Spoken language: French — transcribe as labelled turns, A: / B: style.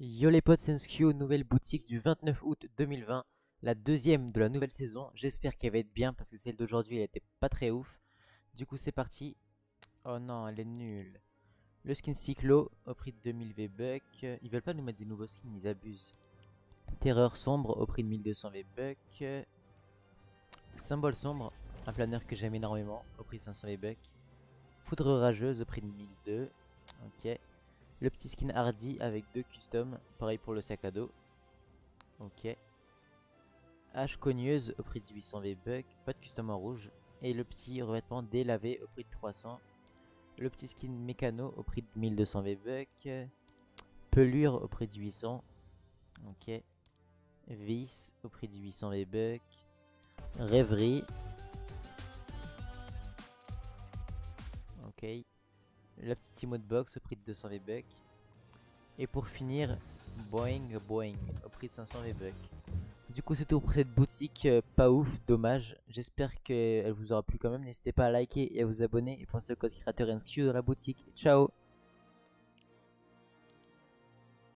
A: Yo les potes, nouvelle boutique du 29 août 2020, la deuxième de la nouvelle saison. J'espère qu'elle va être bien parce que celle d'aujourd'hui elle était pas très ouf. Du coup c'est parti. Oh non, elle est nulle. Le skin Cyclo au prix de 2000 V-Bucks. Ils veulent pas nous mettre des nouveaux skins, ils abusent. Terreur sombre au prix de 1200 V-Bucks. Symbole sombre, un planeur que j'aime énormément au prix de 500 V-Bucks. Foudre rageuse au prix de 1002. Ok. Le petit skin Hardy avec deux customs, pareil pour le sac à dos. Ok. Hache cogneuse au prix de 800 V-Bucks, pas de custom en rouge. Et le petit revêtement délavé au prix de 300. Le petit skin mécano au prix de 1200 V-Bucks. Pelure au prix de 800. Ok. Vis au prix de 800 V-Bucks. Rêverie. Ok la petite emote box au prix de 200 V-Bucks. Et pour finir, Boeing Boeing au prix de 500 V-Bucks. Du coup c'est tout pour cette boutique, euh, pas ouf, dommage. J'espère qu'elle vous aura plu quand même. N'hésitez pas à liker et à vous abonner. Et pensez au code créateur NSQ dans la boutique. Ciao